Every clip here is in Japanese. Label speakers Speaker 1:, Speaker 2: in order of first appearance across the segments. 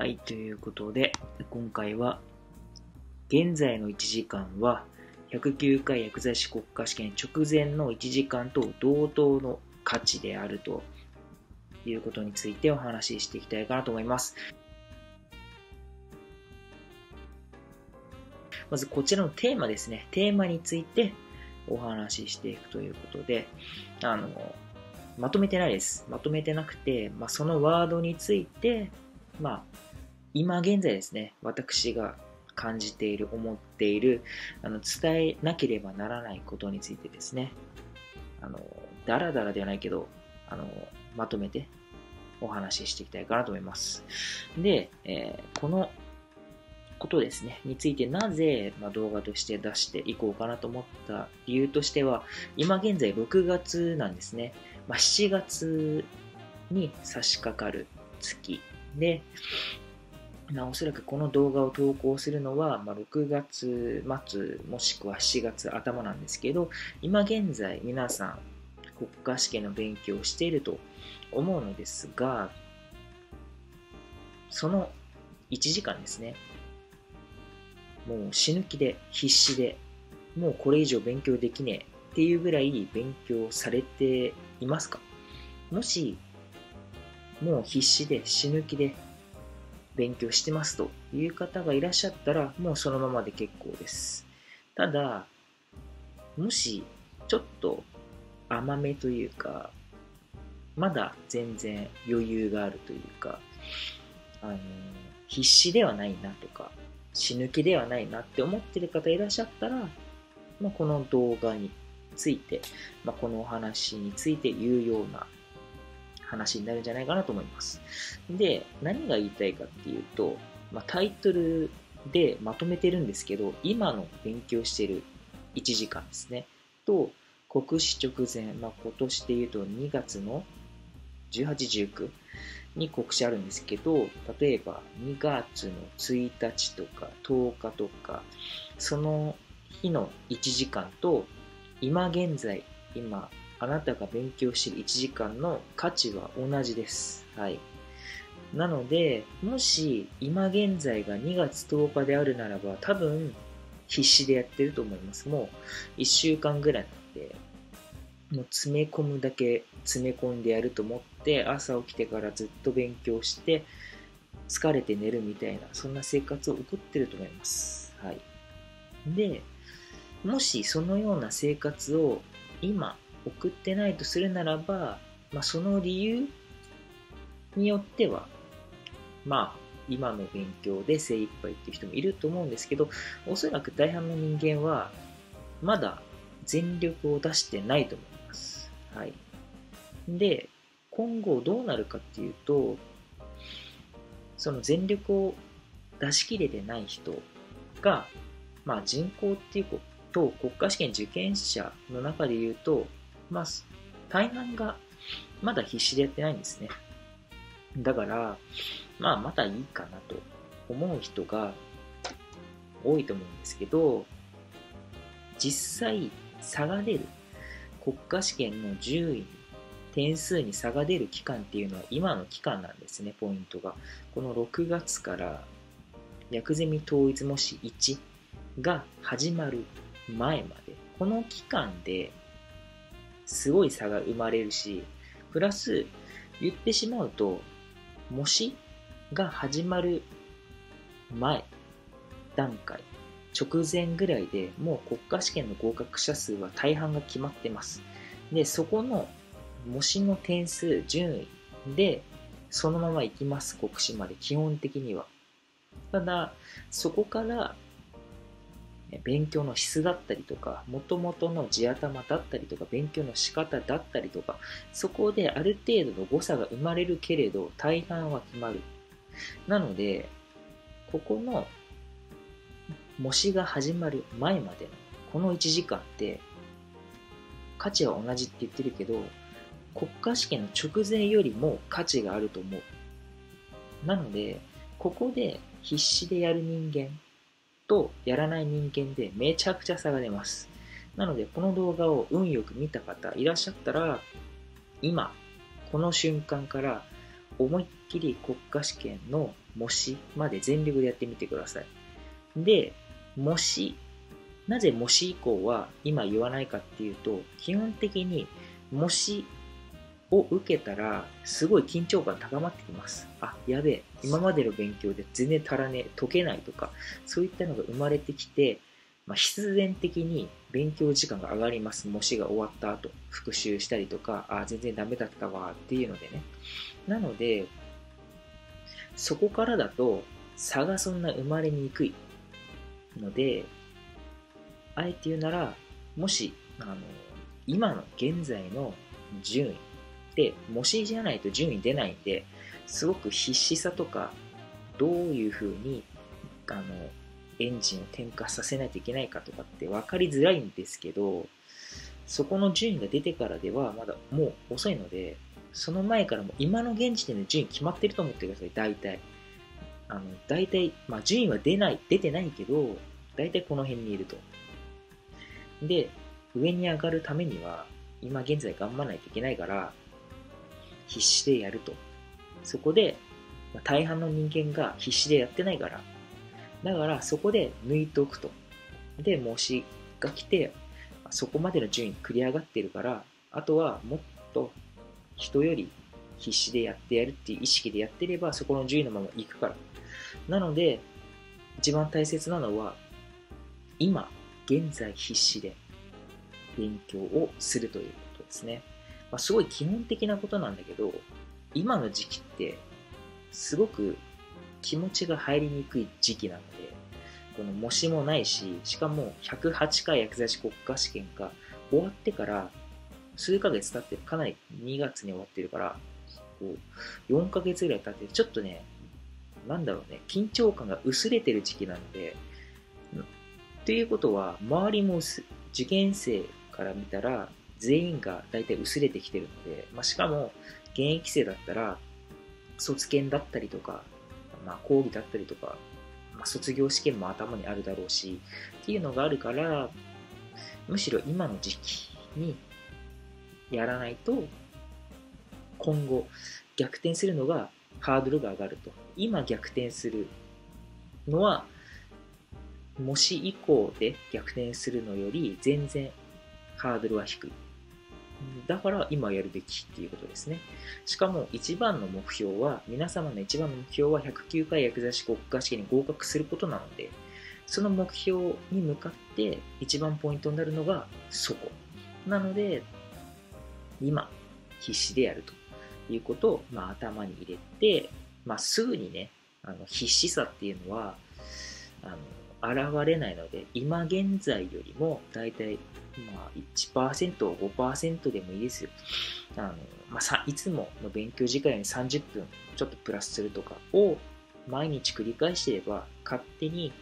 Speaker 1: はい、ということで、今回は、現在の1時間は、109回薬剤師国家試験直前の1時間と同等の価値であるということについてお話ししていきたいかなと思います。まずこちらのテーマですね。テーマについてお話ししていくということで、あの、まとめてないです。まとめてなくて、まあ、そのワードについて、まあ、今現在ですね、私が感じている、思っている、あの伝えなければならないことについてですね、あの、だらだらではないけど、あの、まとめてお話ししていきたいかなと思います。で、えー、このことですね、についてなぜ、まあ、動画として出していこうかなと思った理由としては、今現在6月なんですね。まあ、7月に差し掛かる月で、まあ、おそらくこの動画を投稿するのは、まあ、6月末もしくは7月頭なんですけど、今現在皆さん国家試験の勉強をしていると思うのですが、その1時間ですね、もう死ぬ気で必死で、もうこれ以上勉強できねえっていうぐらい勉強されていますか？もし、もう必死で死ぬ気で勉強してますという方がいらっしゃったら、もうそのままで結構です。ただ、もし、ちょっと甘めというか、まだ全然余裕があるというか、あの、必死ではないなとか、死ぬ気ではないなって思ってる方いらっしゃったら、まあ、この動画について、まあ、このお話について言うような話になるんじゃないかなと思います。で、何が言いたいかっていうと、まあ、タイトルでまとめてるんですけど、今の勉強してる1時間ですね。と、国試直前、まあ、今年で言うと2月の18、19に国試あるんですけど、例えば2月の1日とか10日とか、その日の1時間と、今現在、今あなたが勉強してる1時間の価値は同じです。はい。なので、もし今現在が2月10日であるならば、多分必死でやってると思います。もう1週間ぐらいなんで、もう詰め込むだけ詰め込んでやると思って、朝起きてからずっと勉強して、疲れて寝るみたいな、そんな生活を送ってると思います。はい。で、もしそのような生活を今送ってないとするならば、まあ、その理由によっては、まあ、今の勉強で精一杯っていう人もいると思うんですけど、おそらく大半の人間は、まだ全力を出してないと思います。はい。で、今後どうなるかっていうと、その全力を出し切れてない人が、まあ人口っていうと、国家試験受験者の中で言うと、まあ、大半がまだ必死でやってないんですね。だから、まあ、まだいいかなと思う人が多いと思うんですけど、実際差が出る国家試験の順位に、点数に差が出る期間っていうのは今の期間なんですね、ポイントが。この6月から薬ゼミ統一模試1が始まる前まで、この期間ですごい差が生まれるし、プラス、言ってしまうと、模試が始まる前、段階、直前ぐらいでもう国家試験の合格者数は大半が決まってます。で、そこの模試の点数、順位で、そのまま行きます、国試まで、基本的には。ただ、そこから勉強の質だったりとか、もともとの地頭だったりとか、勉強の仕方だったりとか、そこである程度の誤差が生まれるけれど、大半は決まる。なので、ここの模試が始まる前までのこの1時間って、価値は同じって言ってるけど、国家試験の直前よりも価値があると思う。なので、ここで必死でやる人間とやらない人間でめちゃくちゃ差が出ます。なので、この動画を運よく見た方いらっしゃったら、今、この瞬間から思いっきり国家試験の模試まで全力でやってみてください。で、模試、なぜ模試以降は今言わないかっていうと、基本的に模試を受けたら、すごい緊張感高まってきます。あ、やべえ、今までの勉強で全然足らねえ、解けないとか、そういったのが生まれてきて、まあ、必然的に勉強時間が上がります。模試が終わった後、復習したりとか、あ、全然ダメだったわっていうのでね。なので、そこからだと差がそんな生まれにくいので、あえて言うなら、もし、あの、今の現在の順位で、模試じゃないと順位出ないんで、すごく必死さとか、どういうふうに、あの、エンジンを点火させないといけないかとかって分かりづらいんですけど、そこの順位が出てからではまだもう遅いので、その前からも今の現時点で順位決まってると思ってください、大体。あの、大体、まあ順位は出ない、出てないけど、大体この辺にいると。で、上に上がるためには、今現在頑張らないといけないから、必死でやると。そこで、ま、大半の人間が必死でやってないから、だからそこで抜いておくと。で、模試が来て、そこまでの順位繰り上がってるから、あとはもっと人より必死でやってやるっていう意識でやってれば、そこの順位のまま行くから。なので、一番大切なのは、今、現在必死で勉強をするということですね。まあ、すごい基本的なことなんだけど、今の時期って、すごく気持ちが入りにくい時期なので、この模試もないし、しかも108回薬剤師国家試験が終わってから数ヶ月経ってかなり2月に終わってるから、こう4ヶ月ぐらい経って、ちょっとね、なんだろうね、緊張感が薄れてる時期なので、ということは、周りも受験生から見たら、全員が大体薄れてきてるので、まあ、しかも、現役生だったら、卒検だったりとか、まあ、講義だったりとか、まあ、卒業試験も頭にあるだろうし、っていうのがあるから、むしろ今の時期にやらないと、今後逆転するのがハードルが上がると。今逆転するのは、模試以降で逆転するのより全然ハードルは低い。だから今やるべきっていうことですね。しかも一番の目標は、皆様の一番の目標は109回薬剤師国家試験に合格することなので、その目標に向かって一番ポイントになるのがそこ。なので、今、必死でやるということを、まあ、頭に入れて、まあ、すぐにね、あの必死さっていうのは、あの、現れないので、今現在よりも、だいたい、まあ、1%、5%でもいいですよ。あの、まあ、さいつもの勉強時間より30分ちょっとプラスするとかを毎日繰り返していれば、勝手に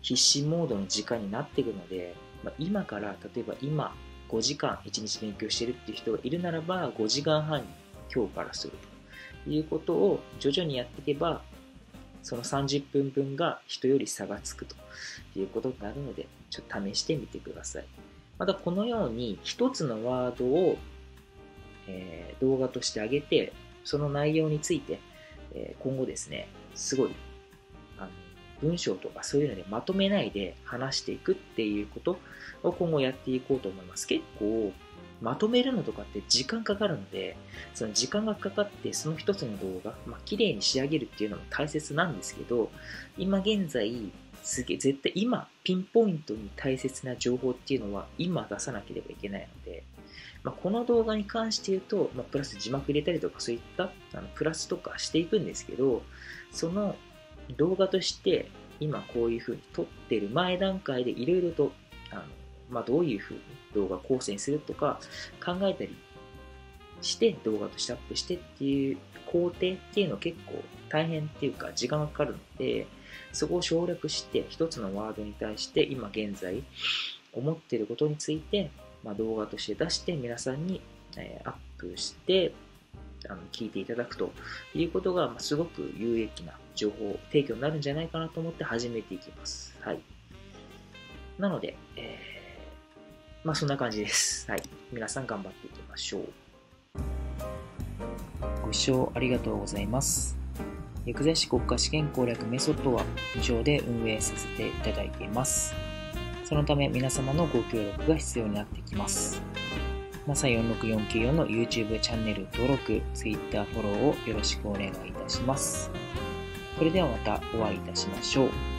Speaker 1: 必死モードの時間になっていくので、まあ、今から、例えば今、5時間1日勉強してるっていう人がいるならば、5時間半今日からするということを徐々にやっていけば、その30分分が人より差がつくということになるので、ちょっと試してみてください。またこのように一つのワードを、え、動画としてあげて、その内容について、え、今後ですね、すごいあの文章とかそういうのでまとめないで話していくっていうことを今後やっていこうと思います。結構、まとめるのとかって時間かかるので、その時間がかかってその一つの動画、まあ、綺麗に仕上げるっていうのも大切なんですけど、今現在、すげえ、絶対今、ピンポイントに大切な情報っていうのは今出さなければいけないので、まあ、この動画に関して言うと、まあ、プラス字幕入れたりとかそういったあのプラスとかしていくんですけど、その動画として今こういう風に撮ってる前段階でいろいろとあのまあ、どういうふうに動画構成にするとか考えたりして動画としてアップしてっていう工程っていうの結構大変っていうか時間がかかるのでそこを省略して一つのワードに対して今現在思っていることについて、まあ、動画として出して皆さんに、えアップしてあの聞いていただくということが、ますごく有益な情報提供になるんじゃないかなと思って始めていきます。はい。なので、えーまあそんな感じです。はい。皆さん頑張っていきましょう。ご視聴ありがとうございます。薬剤師国家試験攻略メソッドは無償で運営させていただいています。そのため皆様のご協力が必要になってきます。MASA46494 の YouTube チャンネル登録、Twitter フォローをよろしくお願いいたします。それではまたお会いいたしましょう。